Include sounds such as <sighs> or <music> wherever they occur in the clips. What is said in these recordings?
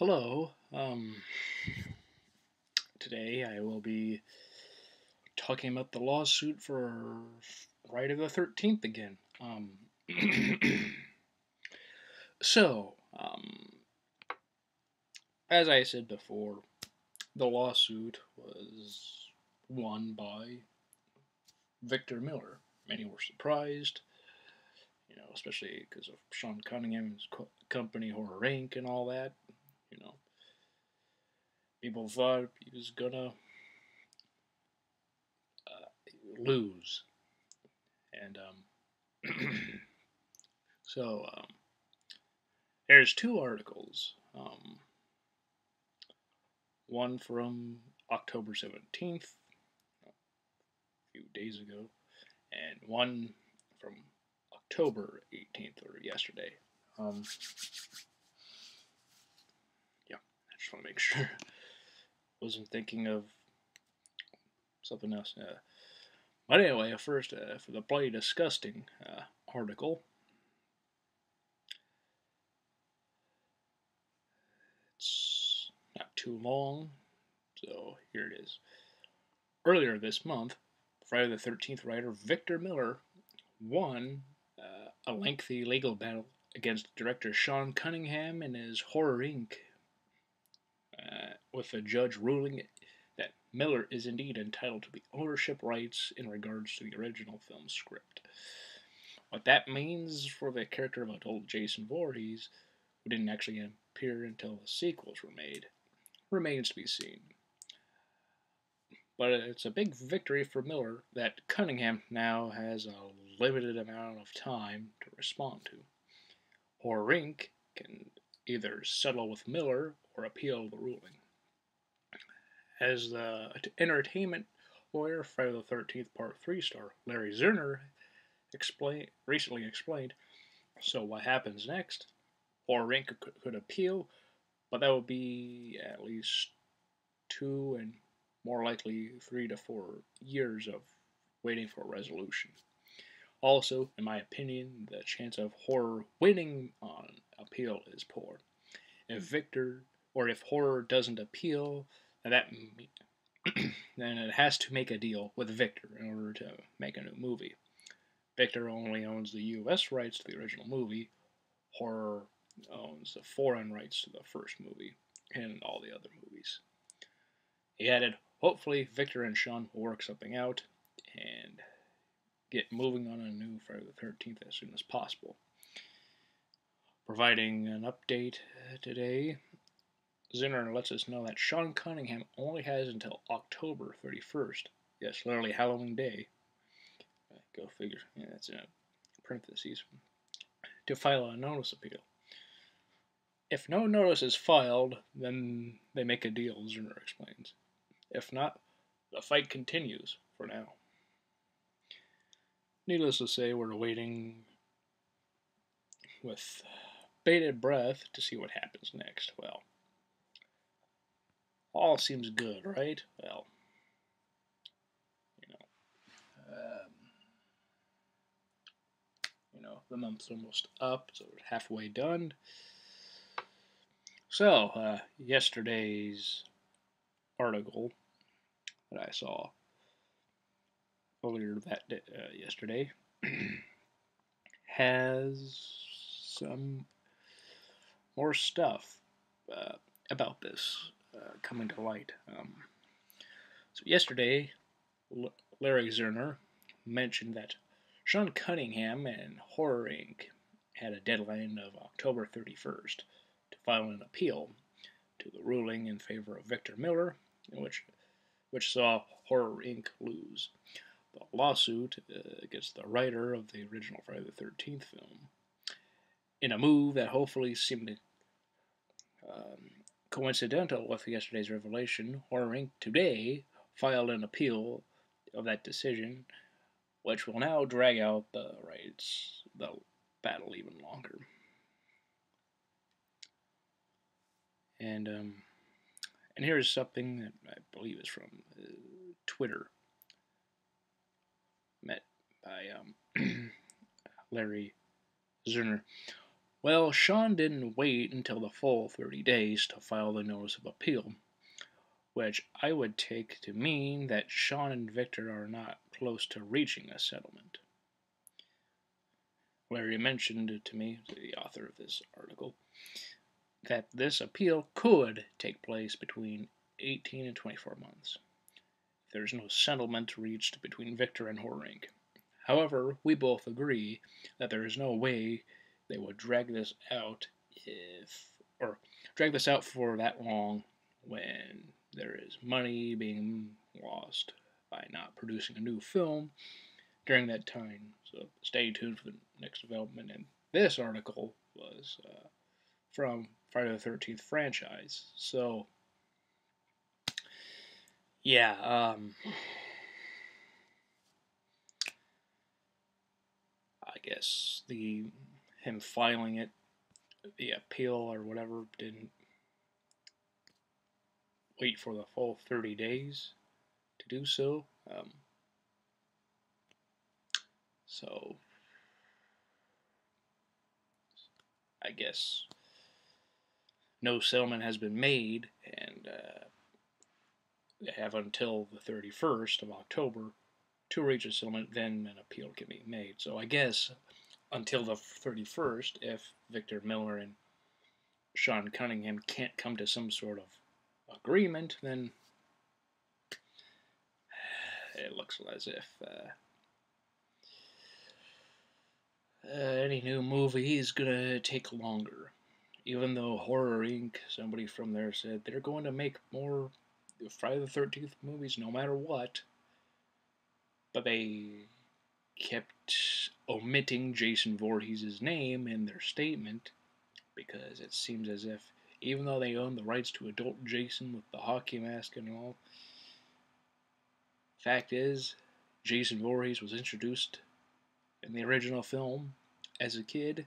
Hello. Um, today I will be talking about the lawsuit for Friday the 13th again. Um, <clears throat> so, um, as I said before, the lawsuit was won by Victor Miller. Many were surprised, you know, especially because of Sean Cunningham's co- company Horror Inc. and all that. You know, people thought he was gonna uh, lose, and um, <clears throat> so um, there's two articles. Um, one from October 17th, a few days ago, and one from October 18th, or yesterday. Um, just want to make <laughs> sure. Wasn't thinking of something else. Uh, but anyway, first, uh, for the Bloody Disgusting uh, article, it's not too long, so here it is. Earlier this month, Friday the 13th writer Victor Miller won uh, a lengthy legal battle against director Sean Cunningham and his Horror Inc. With a judge ruling that Miller is indeed entitled to the ownership rights in regards to the original film script. What that means for the character of adult Jason Voorhees, who didn't actually appear until the sequels were made, remains to be seen. But it's a big victory for Miller that Cunningham now has a limited amount of time to respond to. Horror Inc. can either settle with Miller or appeal the ruling. As the entertainment lawyer, Friday the 13th Part 3 star Larry Zerner explain, recently explained, so what happens next? Inc. Could, appeal, but that would be at least two and more likely three to four years of waiting for a resolution. Also, in my opinion, the chance of horror winning on appeal is poor. If Victor or if horror doesn't appeal, that <clears throat> then it has to make a deal with Victor in order to make a new movie. Victor only owns the U.S. rights to the original movie. Horror owns the foreign rights to the first movie and all the other movies. He added, hopefully Victor and Sean will work something out and get moving on a new Friday the 13th as soon as possible. Providing an update today, Zerner lets us know that Sean Cunningham only has until October 31st. Yes, literally Halloween Day. Go figure. Yeah, that's in parentheses. To file a notice appeal. If no notice is filed, then they make a deal, Zerner explains. If not, the fight continues for now. Needless to say, we're waiting with bated breath to see what happens next. Well, all seems good, right? Well, you know, um, you know, the month's almost up, so we're halfway done. So, uh, yesterday's article that I saw earlier that day, uh, yesterday <clears throat> has some more stuff uh, about this uh, coming to light. Um, so yesterday, L- Larry Zerner mentioned that Sean Cunningham and Horror Inc. had a deadline of October 31st to file an appeal to the ruling in favor of Victor Miller, which which saw Horror Inc. lose the lawsuit uh, against the writer of the original Friday the 13th film in a move that hopefully seemed um, coincidental with yesterday's revelation. Horror Inc. today filed an appeal of that decision, which will now drag out the rights, the battle even longer. And um, and here's something that I believe is from uh, Twitter, met by um, <clears throat> Larry Zerner. Well, Sean didn't wait until the full 30 days to file the notice of appeal, which I would take to mean that Sean and Victor are not close to reaching a settlement. Larry mentioned to me, the author of this article, that this appeal could take place between 18 and 24 months. There's no settlement reached between Victor and Horror Inc. However, we both agree that there is no way they would drag this out if, or drag this out for that long when there is money being lost by not producing a new film during that time. So stay tuned for the next development. And this article was uh, from Friday the 13th franchise. So, yeah, um, I guess the him filing it, the appeal or whatever, didn't wait for the full 30 days to do so. Um, so, I guess no settlement has been made, and uh, they have until the 31st of October to reach a settlement, then an appeal can be made. So I guess until the 31st, if Victor Miller and Sean Cunningham can't come to some sort of agreement, then <sighs> it looks as if uh, uh, any new movie is gonna take longer. Even though Horror Inc., somebody from there said they're going to make more Friday the 13th movies no matter what. But they kept omitting Jason Voorhees' name in their statement because it seems as if, even though they own the rights to adult Jason with the hockey mask and all, fact is, Jason Voorhees was introduced in the original film as a kid,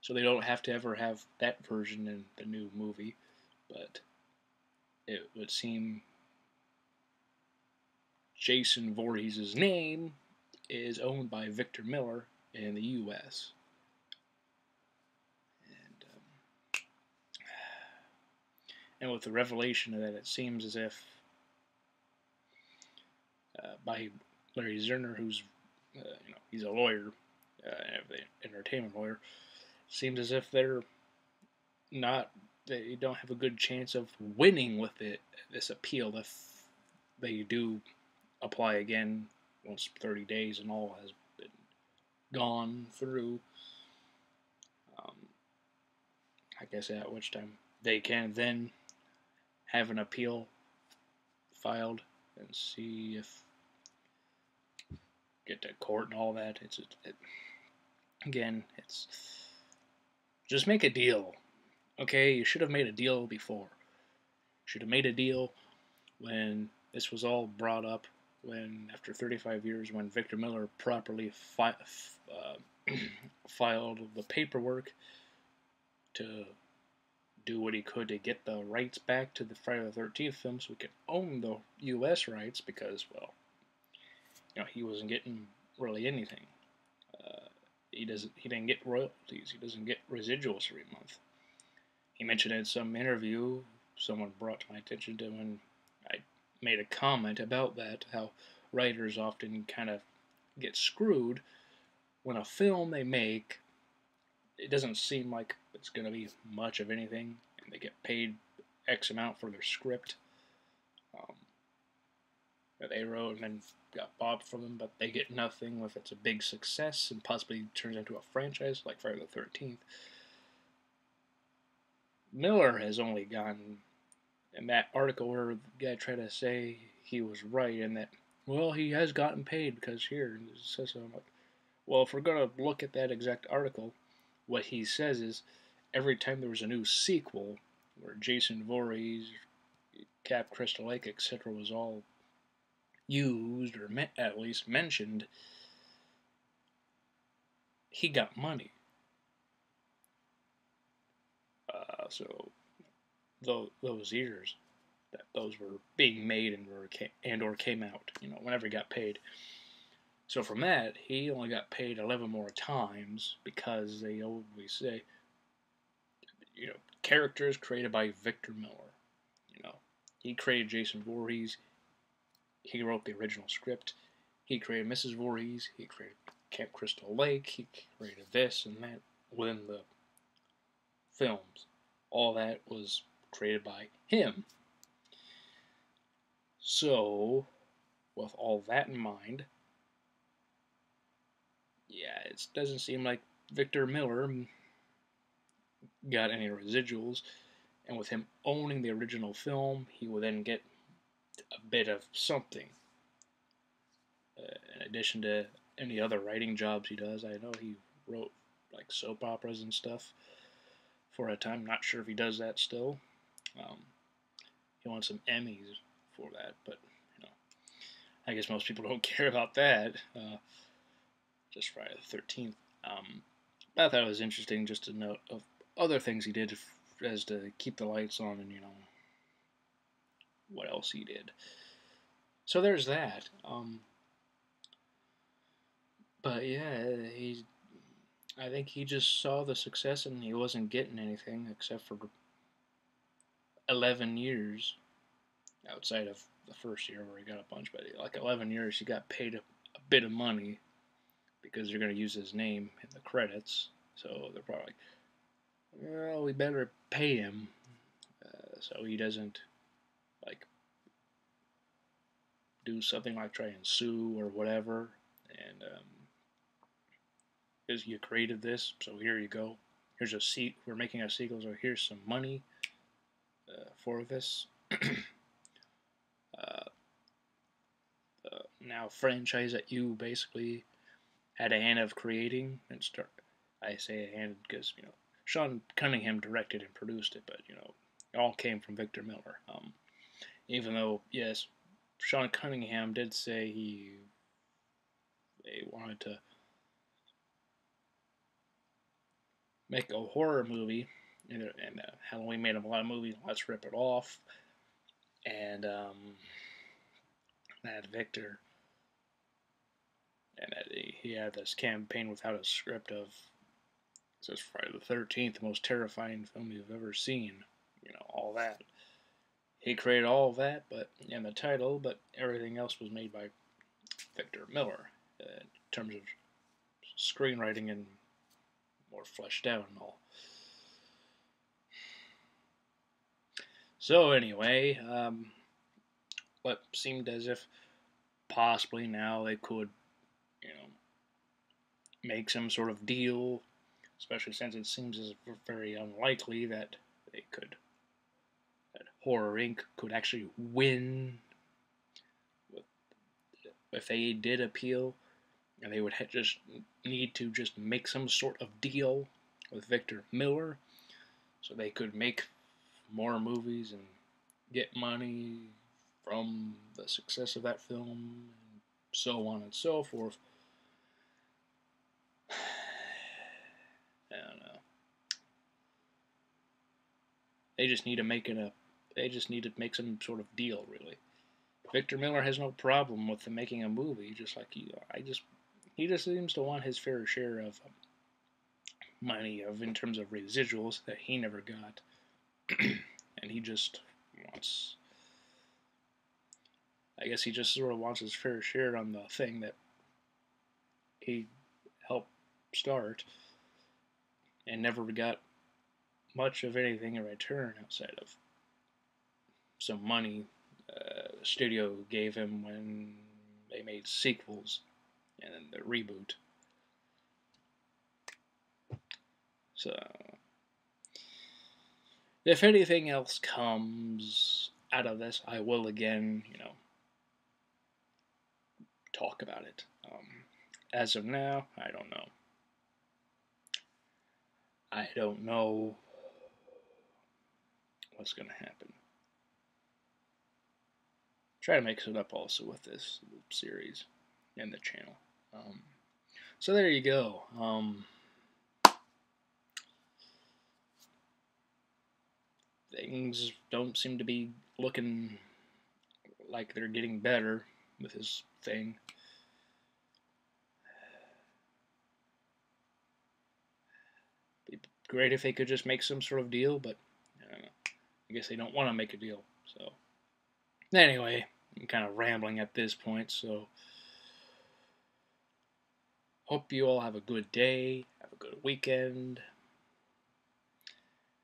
so they don't have to ever have that version in the new movie. But it would seem Jason Voorhees' name is owned by Victor Miller in the U.S. And, um, and with the revelation of that, it seems as if uh, by Larry Zerner, who's uh, you know he's a lawyer, uh, entertainment lawyer, seems as if they're not they don't have a good chance of winning with it this appeal if they do apply again once 30 days and all has been gone through. Um, I guess at which time they can then have an appeal filed and see if get to court and all that. It's it, again, it's just make a deal. Okay, you should have made a deal before. Should have made a deal when this was all brought up. When after 35 years, when Victor Miller properly fi- uh, <clears throat> filed the paperwork to do what he could to get the rights back to the Friday the 13th film so we could own the U.S. rights because, well, you know, he wasn't getting really anything. Uh, he doesn't. He didn't get royalties. He doesn't get residuals every month. He mentioned in some interview, someone brought to my attention to when made a comment about that, how writers often kind of get screwed when a film they make, it doesn't seem like it's going to be much of anything, and they get paid X amount for their script um, that they wrote, and then got Bob from them, but they get nothing if it's a big success and possibly turns into a franchise like Friday the 13th. Miller has only gotten, in that article where the guy tried to say he was right and that, well, he has gotten paid because here, it says so. I'm like, well, if we're going to look at that exact article, what he says is every time there was a new sequel where Jason Voorhees, Camp Crystal Lake, etc., was all used or me- at least mentioned, he got money. Uh, so those, those years that those were being made and were and or came out, you know, whenever he got paid, So from that, he only got paid 11 more times because they always say, you know, characters created by Victor Miller. You know, he created Jason Voorhees. He wrote the original script. He created Mrs. Voorhees. He created Camp Crystal Lake. He created this and that within the films. All that was created by him. So, with all that in mind, yeah, it doesn't seem like Victor Miller got any residuals. And with him owning the original film, he will then get a bit of something. Uh, in addition to any other writing jobs he does, I know he wrote like soap operas and stuff for a time. Not sure if he does that still. Um, he won some Emmys for that, but you know, I guess most people <laughs> don't care about that. Uh, just Friday the Thirteenth. Um, I thought it was interesting just to note of other things he did as to keep the lights on and you know what else he did. So there's that. Um, but yeah, he. I think he just saw the success and he wasn't getting anything except for 11 years outside of the first year where he got a bunch, but like 11 years he got paid a, a bit of money because they're going to use his name in the credits. So they're probably like, well, we better pay him uh, so he doesn't like do something like try and sue or whatever. And um, because you created this, so here you go. Here's a seat. We're making a sequel, so here's some money for this. <clears throat> uh, now franchise that you basically had a hand of creating and start. I say a hand because you know Sean Cunningham directed and produced it, but you know it all came from Victor Miller. Um, even though yes, Sean Cunningham did say he they wanted to make a horror movie, and, and uh, Halloween made a lot of movies. Let's rip it off, and um, that Victor and he had this campaign without a script of says Friday the Thirteenth, the most terrifying film you've ever seen. You know all that. He created all of that, but in the title, but everything else was made by Victor Miller uh, in terms of screenwriting and more fleshed out and all. So anyway, um, what seemed as if possibly now they could you know, make some sort of deal, especially since it seems as very unlikely that they could, that Horror Inc. could actually win. If they did appeal, and they would just need to just make some sort of deal with Victor Miller, so they could make more movies and get money from the success of that film, and so on and so forth. <sighs> I don't know. They just need to make it a. They just need to make some sort of deal, really. Victor Miller has no problem with making a movie, just like you. I just he just seems to want his fair share of money of in terms of residuals that he never got, <clears throat> and he just wants. I guess he just sort of wants his fair share on the thing that he helped start and never got much of anything in return outside of some money uh, the studio gave him when they made sequels and then the reboot. So, if anything else comes out of this, I will again, you know, talk about it. Um, as of now, I don't know. I don't know what's going to happen. Try to mix it up also with this series and the channel. Um, so there you go. Um, things don't seem to be looking like they're getting better with his thing. Be great if they could just make some sort of deal, but I, I guess they don't want to make a deal. So anyway, I'm kind of rambling at this point, so hope you all have a good day, have a good weekend,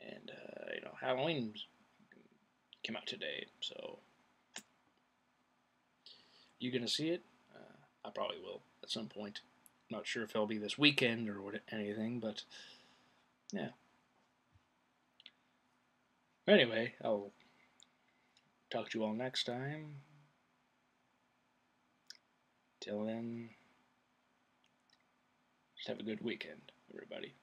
and uh, you know Halloween came out today, so you gonna see it? Uh, I probably will at some point. Not sure if it'll be this weekend or what, anything, but yeah. Anyway, I'll talk to you all next time. Till then, just have a good weekend, everybody.